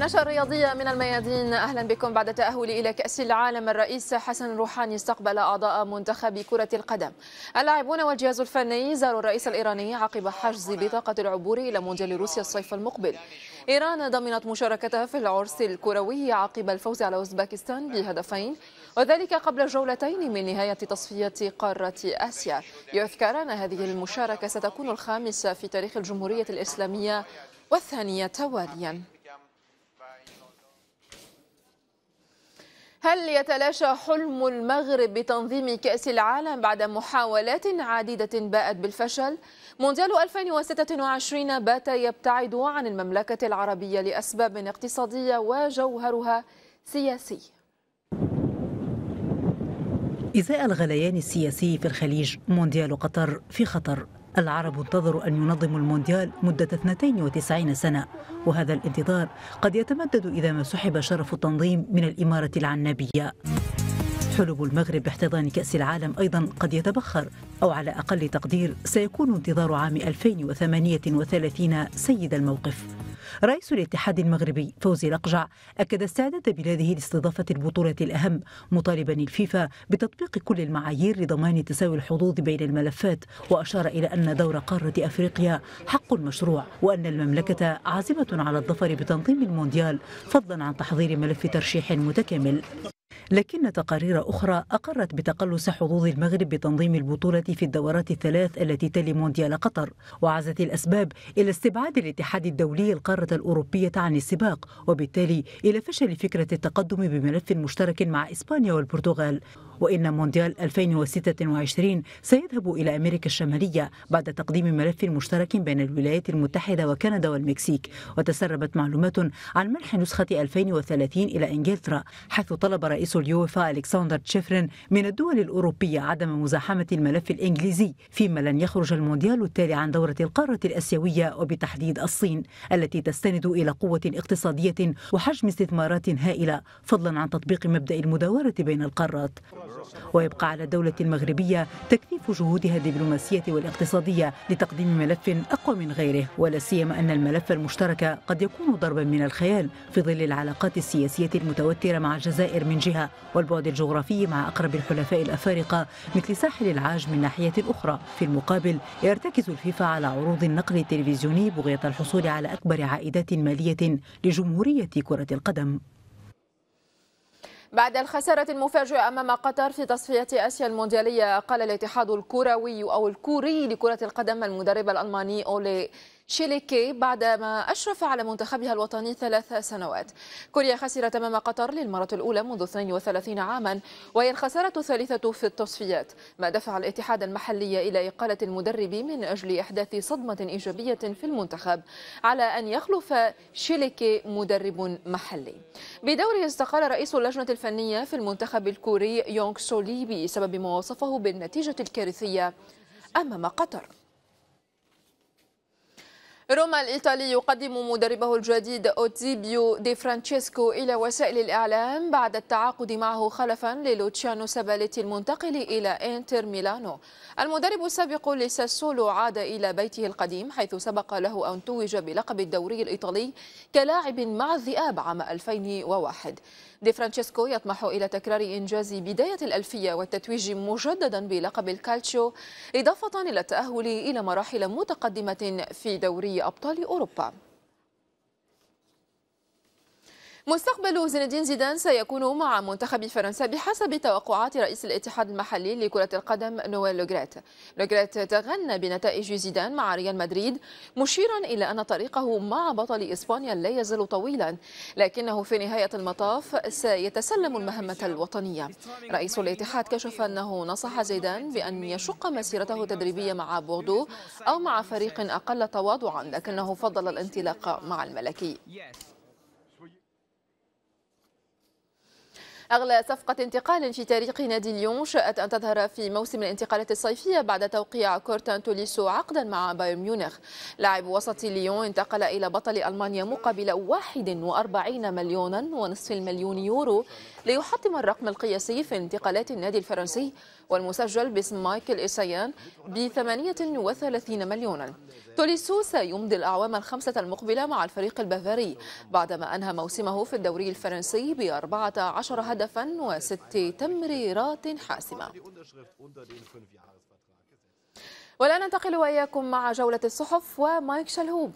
النشرة الرياضية من الميادين. أهلا بكم بعد التأهل إلى كأس العالم. الرئيس حسن روحاني استقبل أعضاء منتخب كرة القدم. اللاعبون والجهاز الفني زاروا الرئيس الإيراني عقب حجز بطاقة العبور إلى مونديال روسيا الصيف المقبل. إيران ضمنت مشاركتها في العرس الكروي عقب الفوز على أوزباكستان بهدفين وذلك قبل جولتين من نهاية تصفية قارة آسيا. يذكر أن هذه المشاركة ستكون الخامسة في تاريخ الجمهورية الإسلامية والثانية توالياً هل يتلاشى حلم المغرب بتنظيم كأس العالم بعد محاولات عديدة باءت بالفشل؟ مونديال 2026 بات يبتعد عن المملكة العربية لأسباب اقتصادية وجوهرها سياسي إزاء الغليان السياسي في الخليج مونديال قطر في خطر العرب انتظروا أن ينظموا المونديال مدة 92 سنة وهذا الانتظار قد يتمدد إذا ما سحب شرف التنظيم من الإمارة العنابية. حلم المغرب باحتضان كأس العالم أيضا قد يتبخر أو على أقل تقدير سيكون انتظار عام 2038 سيد الموقف. رئيس الاتحاد المغربي فوزي لقجع أكد استعداد بلاده لاستضافة البطولة الأهم مطالبا الفيفا بتطبيق كل المعايير لضمان تساوي الحظوظ بين الملفات وأشار إلى أن دور قارة أفريقيا حق مشروع وأن المملكة عازمة على الظفر بتنظيم المونديال فضلا عن تحضير ملف ترشيح متكامل. لكن تقارير أخرى أقرت بتقلص حظوظ المغرب بتنظيم البطولة في الدورات الثلاث التي تلي مونديال قطر وعزت الأسباب إلى استبعاد الاتحاد الدولي القارة الأوروبية عن السباق وبالتالي إلى فشل فكرة التقدم بملف مشترك مع إسبانيا والبرتغال. وإن مونديال 2026 سيذهب إلى أمريكا الشمالية بعد تقديم ملف مشترك بين الولايات المتحدة وكندا والمكسيك. وتسربت معلومات عن منح نسخة 2030 إلى إنجلترا حيث طلب رئيس اليوفا ألكسندر تشيفرين من الدول الأوروبية عدم مزاحمة الملف الإنجليزي فيما لن يخرج المونديال التالي عن دورة القارة الأسيوية وبالتحديد الصين التي تستند إلى قوة اقتصادية وحجم استثمارات هائلة فضلا عن تطبيق مبدأ المداورة بين القارات. ويبقى على الدولة المغربية تكثيف جهودها الدبلوماسية والاقتصادية لتقديم ملف أقوى من غيره؟ ولا سيما أن الملف المشترك قد يكون ضربا من الخيال في ظل العلاقات السياسية المتوترة مع الجزائر من جهة والبعد الجغرافي مع أقرب الحلفاء الأفارقة مثل ساحل العاج من ناحية أخرى في المقابل يرتكز الفيفا على عروض النقل التلفزيوني بغية الحصول على أكبر عائدات مالية لجمهورية كرة القدم. بعد الخسارة المفاجئة أمام قطر في تصفية آسيا المونديالية قال الاتحاد الكروي أو الكوري لكرة القدم المدرب الألماني أولي شيليكي بعدما أشرف على منتخبها الوطني ثلاث سنوات. كوريا خسرت أمام قطر للمرة الأولى منذ 32 عاما وهي الخسارة الثالثة في التصفيات. ما دفع الاتحاد المحلي إلى إقالة المدرب من أجل إحداث صدمة إيجابية في المنتخب على أن يخلف شيليكي مدرب محلي. بدوره استقال رئيس اللجنة الفنية في المنتخب الكوري يونغ سولي بسبب ما وصفه بالنتيجة الكارثية أمام قطر. روما الإيطالي يقدم مدربه الجديد أوزيبيو دي فرانشيسكو إلى وسائل الإعلام بعد التعاقد معه خلفا للوتشيانو سباليتي المنتقل إلى إنتر ميلانو. المدرب السابق لساسولو عاد إلى بيته القديم حيث سبق له أن توج بلقب الدوري الإيطالي كلاعب مع الذئاب عام 2001 دي فرانشيسكو يطمح إلى تكرار إنجاز بداية الألفية والتتويج مجددا بلقب الكالتشو إضافة إلى التأهل إلى مراحل متقدمة في دوري أبطال أوروبا. مستقبل زين زيدان سيكون مع منتخب فرنسا بحسب توقعات رئيس الاتحاد المحلي لكرة القدم نويل لوغريت. لوغريت تغنى بنتائج زيدان مع ريال مدريد مشيرا إلى أن طريقه مع بطل إسبانيا لا يزال طويلا. لكنه في نهاية المطاف سيتسلم المهمة الوطنية. رئيس الاتحاد كشف أنه نصح زيدان بأن يشق مسيرته التدريبية مع بوردو أو مع فريق أقل تواضعا لكنه فضل الانطلاق مع الملكي. أغلى صفقة انتقال في تاريخ نادي ليون شاءت أن تظهر في موسم الانتقالات الصيفية بعد توقيع كورنتان توليسو عقدا مع بايرن ميونخ. لاعب وسط ليون انتقل إلى بطل ألمانيا مقابل 41 مليونا ونصف المليون يورو ليحطم الرقم القياسي في انتقالات النادي الفرنسي. والمسجل باسم مايكل إيسيان ب 38 مليونا. توليسو سيمضي الأعوام الخمسة المقبلة مع الفريق البافاري بعدما أنهى موسمه في الدوري الفرنسي ب 14 هدفا وست تمريرات حاسمة. والآن ننتقل وإياكم مع جولة الصحف ومايك شلهوب.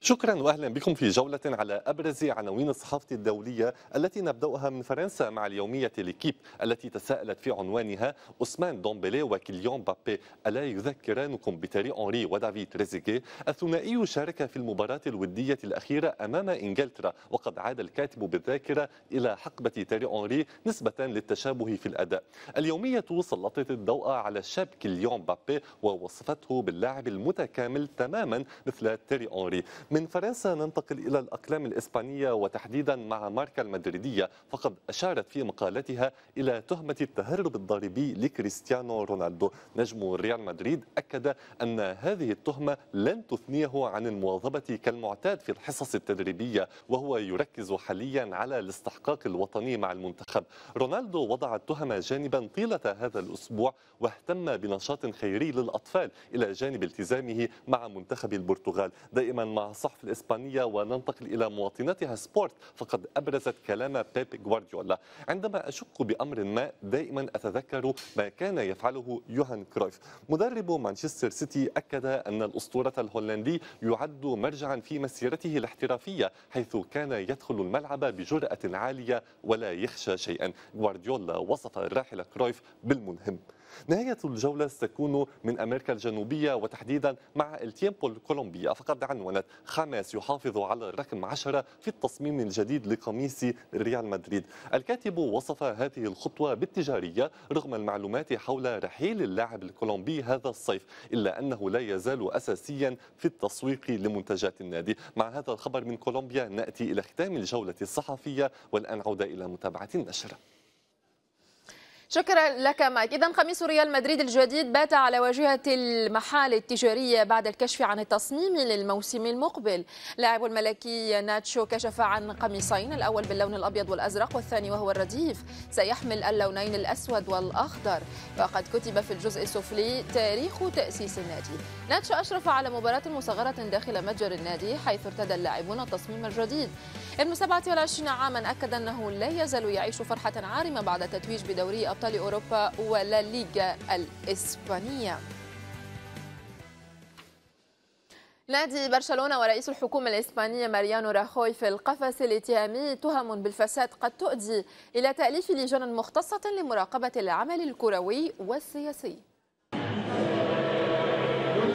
شكرا واهلا بكم في جولة على أبرز عناوين الصحافة الدولية التي نبدأها من فرنسا مع اليومية ليكيب التي تساءلت في عنوانها أسمان دومبلي وكيليون بابي ألا يذكرانكم بتييري أونري ودافيد تريزيغيه الثنائي شارك في المباراة الودية الأخيرة أمام إنجلترا وقد عاد الكاتب بالذاكرة إلى حقبة تييري أونري نسبة للتشابه في الأداء. اليومية سلطت الضوء على الشاب كيليان مبابي ووصفته باللاعب المتكامل تماما مثل تييري أونري من فرنسا ننتقل إلى الأقلام الإسبانية وتحديدا مع ماركا المدريدية فقد أشارت في مقالتها إلى تهمة التهرب الضريبي لكريستيانو رونالدو. نجم ريال مدريد أكد أن هذه التهمة لن تثنيه عن المواظبة كالمعتاد في الحصص التدريبية وهو يركز حاليا على الاستحقاق الوطني مع المنتخب. رونالدو وضع التهم جانبا طيلة هذا الأسبوع واهتم بنشاط خيري للأطفال إلى جانب التزامه مع منتخب البرتغال. دائما مع الصحف الإسبانية وننتقل إلى مواطنتها سبورت. فقد أبرزت كلام بيب غوارديولا عندما أشك بأمر ما دائما أتذكر ما كان يفعله يوهان كرويف. مدرب مانشستر سيتي أكد أن الأسطورة الهولندي يعد مرجعا في مسيرته الاحترافية حيث كان يدخل الملعب بجرأة عالية ولا يخشى شيئا. غوارديولا وصف الراحل كرويف بالملهم نهاية الجولة ستكون من أمريكا الجنوبية وتحديدا مع إل تييمبو الكولومبية فقد عنونت خاميس يحافظ على الرقم 10 في التصميم الجديد لقميص ريال مدريد. الكاتب وصف هذه الخطوة بالتجارية رغم المعلومات حول رحيل اللاعب الكولومبي هذا الصيف إلا أنه لا يزال أساسيا في التسويق لمنتجات النادي. مع هذا الخبر من كولومبيا نأتي إلى ختام الجولة الصحفية والآن عودة إلى متابعة النشرة شكرا لك مايك. إذا قميص ريال مدريد الجديد بات على واجهة المحال التجارية بعد الكشف عن التصميم للموسم المقبل. لاعب الملكي ناتشو كشف عن قميصين الأول باللون الأبيض والأزرق والثاني وهو الرديف. سيحمل اللونين الأسود والأخضر. وقد كتب في الجزء السفلي تاريخ تأسيس النادي. ناتشو أشرف على مباراة مصغرة داخل متجر النادي حيث ارتدى اللاعبون التصميم الجديد. ابن 27 عاما أكد أنه لا يزال يعيش فرحة عارمة بعد التتويج بدوري أبطال أوروبا ولا ليغا الإسبانية. نادي برشلونة ورئيس الحكومة الإسبانية ماريانو راخوي في القفص الاتهامي تهم بالفساد قد تؤدي إلى تأليف لجان مختصة لمراقبة العمل الكروي والسياسي.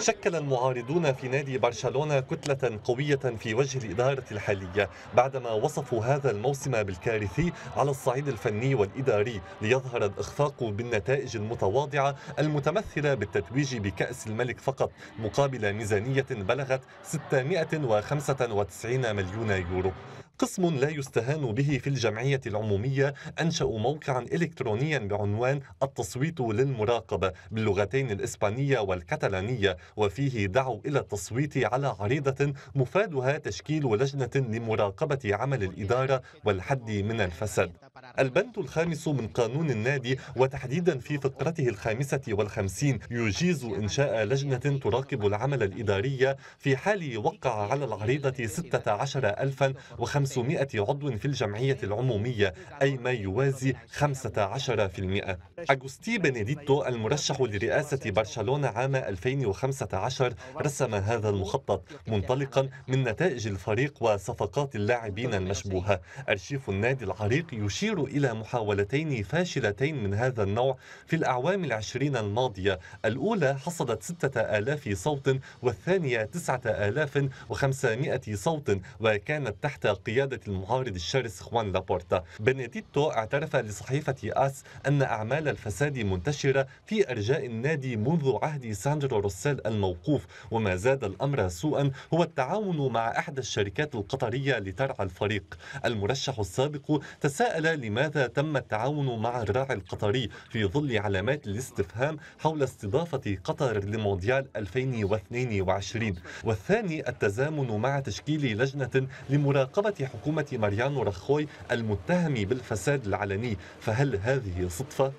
شكل المعارضون في نادي برشلونة كتلة قوية في وجه الإدارة الحالية بعدما وصفوا هذا الموسم بالكارثي على الصعيد الفني والإداري ليظهر الإخفاق بالنتائج المتواضعة المتمثلة بالتتويج بكأس الملك فقط مقابل ميزانية بلغت 695 مليون يورو. قسم لا يستهان به في الجمعية العمومية أنشأوا موقعا إلكترونيا بعنوان التصويت للمراقبة باللغتين الإسبانية والكتالانية وفيه دعوا إلى التصويت على عريضة مفادها تشكيل لجنة لمراقبة عمل الإدارة والحد من الفساد. البند الخامس من قانون النادي وتحديدا في فقرته الخامسة والخمسين يجيز إنشاء لجنة تراقب العمل الإداري في حال وقع على العريضة 16500 عضو في الجمعية العمومية أي ما يوازي 15% أغوستي بنديتو المرشح لرئاسة برشلونة عام 2015 رسم هذا المخطط منطلقا من نتائج الفريق وصفقات اللاعبين المشبوهة. أرشيف النادي العريق يشير إلى محاولتين فاشلتين من هذا النوع في الأعوام العشرين الماضية. الأولى حصدت ستة آلاف صوت والثانية تسعة آلاف وخمسمائة صوت وكانت تحت قيادة المعارض الشرس خوان لابورتا. بنديتو اعترف لصحيفة آس أن أعمال الفساد منتشرة في أرجاء النادي منذ عهد ساندرو روسيل الموقوف وما زاد الأمر سوءا هو التعاون مع إحدى الشركات القطرية لترعى الفريق. المرشح السابق تساءل لماذا تم التعاون مع الراعي القطري في ظل علامات الاستفهام حول استضافة قطر لمونديال 2022 والثاني التزامن مع تشكيل لجنة لمراقبة حكومة ماريانو رخوي المتهم بالفساد العلني فهل هذه صدفة؟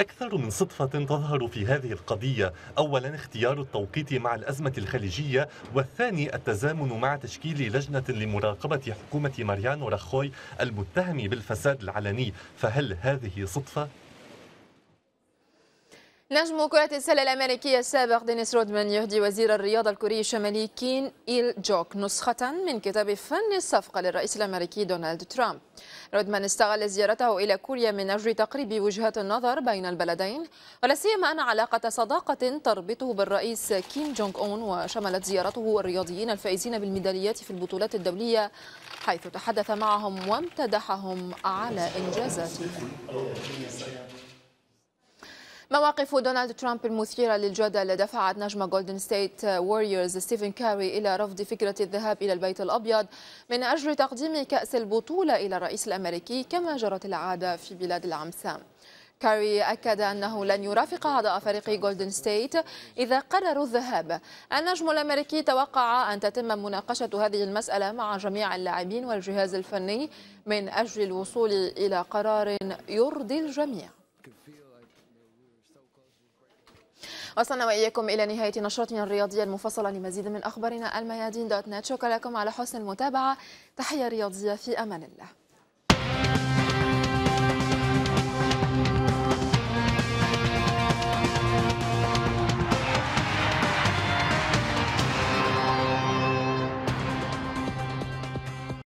أكثر من صدفة تظهر في هذه القضية أولا اختيار التوقيت مع الأزمة الخليجية والثاني التزامن مع تشكيل لجنة لمراقبة حكومة ماريانو راخوي المتهم بالفساد العلني فهل هذه صدفة؟ نجم كرة السلة الأمريكية السابق دينيس رودمان يهدي وزير الرياضة الكوري الشمالي كيم إيل جوك نسخة من كتاب فن الصفقة للرئيس الأمريكي دونالد ترامب. رودمان استغل زيارته إلى كوريا من أجل تقريب وجهات النظر بين البلدين ولا سيما أن علاقة صداقة تربطه بالرئيس كيم جونغ أون وشملت زيارته الرياضيين الفائزين بالميداليات في البطولات الدولية حيث تحدث معهم وامتدحهم على إنجازاتهم مواقف دونالد ترامب المثيرة للجدل دفعت نجم جولدن ستيت ووريرز ستيفن كاري إلى رفض فكرة الذهاب إلى البيت الأبيض من أجل تقديم كأس البطولة إلى الرئيس الأمريكي كما جرت العادة في بلاد العم سام كاري أكد أنه لن يرافق أعضاء فريق جولدن ستيت إذا قرروا الذهاب. النجم الأمريكي توقع أن تتم مناقشة هذه المسألة مع جميع اللاعبين والجهاز الفني من أجل الوصول إلى قرار يرضي الجميع. وصلنا وإياكم إلى نهاية نشرتنا الرياضية المفصلة لمزيد من أخبارنا الميادين dot net. شكرا لكم على حسن المتابعة. تحية رياضية في أمان الله.